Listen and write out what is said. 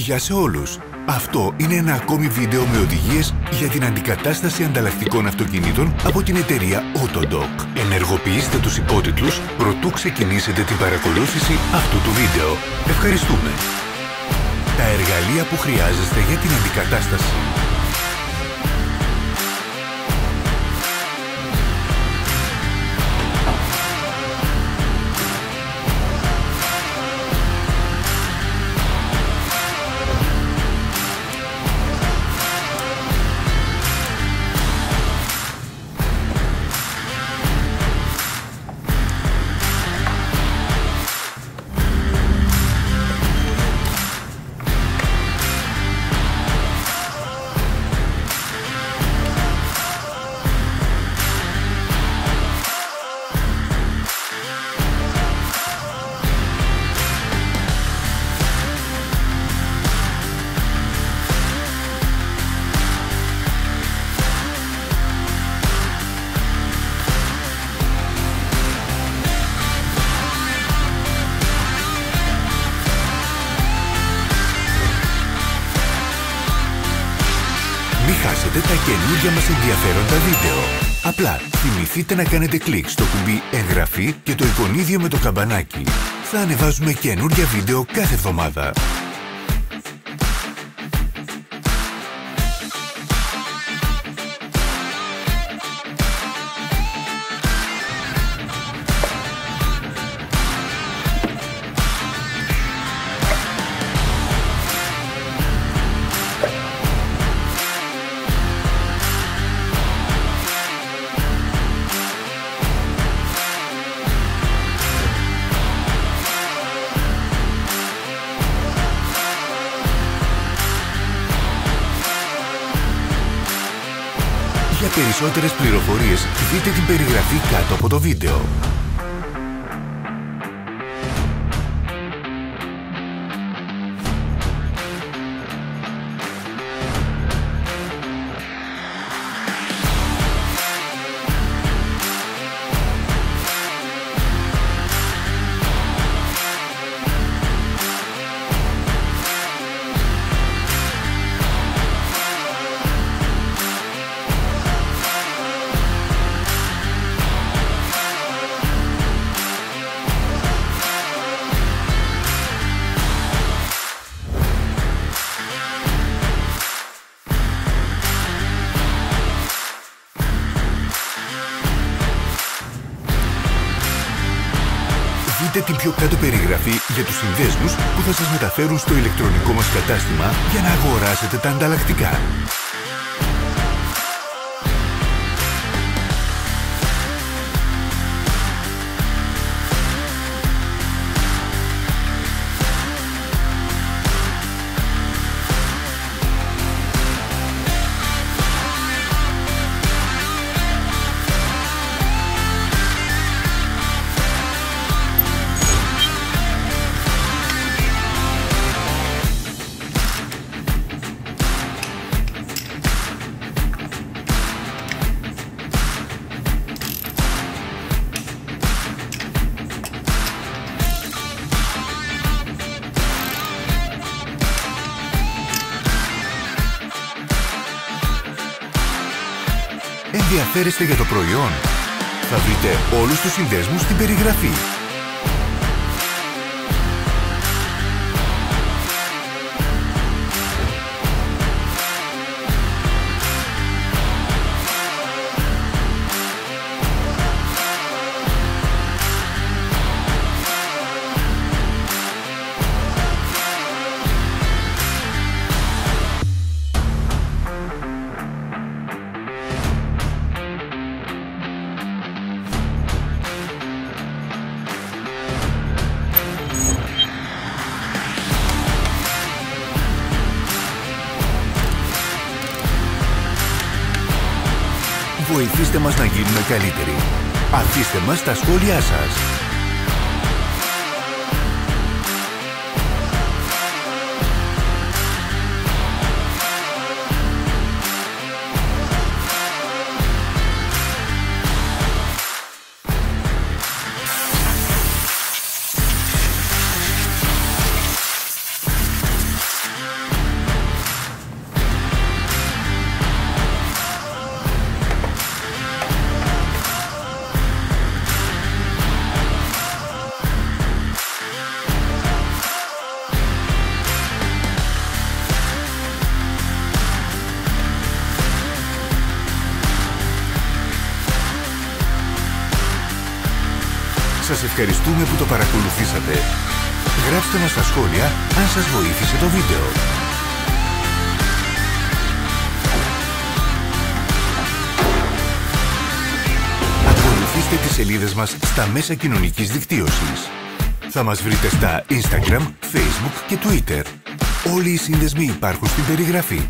Γεια σε όλους! Αυτό είναι ένα ακόμη βίντεο με οδηγίες για την αντικατάσταση ανταλλακτικών αυτοκινήτων από την εταιρεία Autodoc. Ενεργοποιήστε τους υπότιτλους προτού ξεκινήσετε την παρακολούθηση αυτού του βίντεο. Ευχαριστούμε! Τα εργαλεία που χρειάζεστε για την αντικατάσταση. Χάσετε τα καινούργια μας ενδιαφέροντα βίντεο. Απλά θυμηθείτε να κάνετε κλικ στο κουμπί εγγραφή και το εικονίδιο με το καμπανάκι. Θα ανεβάζουμε καινούργια βίντεο κάθε εβδομάδα. Περισσότερες πληροφορίες δείτε την περιγραφή κάτω από το βίντεο. Δείτε την πιο κάτω περιγραφή για τους συνδέσμους που θα σας μεταφέρουν στο ηλεκτρονικό μας κατάστημα για να αγοράσετε τα ανταλλακτικά. Ενδιαφέρεστε για το προϊόν; Θα βρείτε όλους τους συνδέσμους στην περιγραφή. Βοηθήστε μας να γίνουμε καλύτεροι. Αφήστε μας τα σχόλιά σας. Σας ευχαριστούμε που το παρακολουθήσατε. Γράψτε μας στα σχόλια αν σας βοήθησε το βίντεο. Ακολουθήστε τις σελίδες μας στα μέσα κοινωνικής δικτύωσης. Θα μας βρείτε στα Instagram, Facebook και Twitter. Όλοι οι σύνδεσμοι υπάρχουν στην περιγραφή.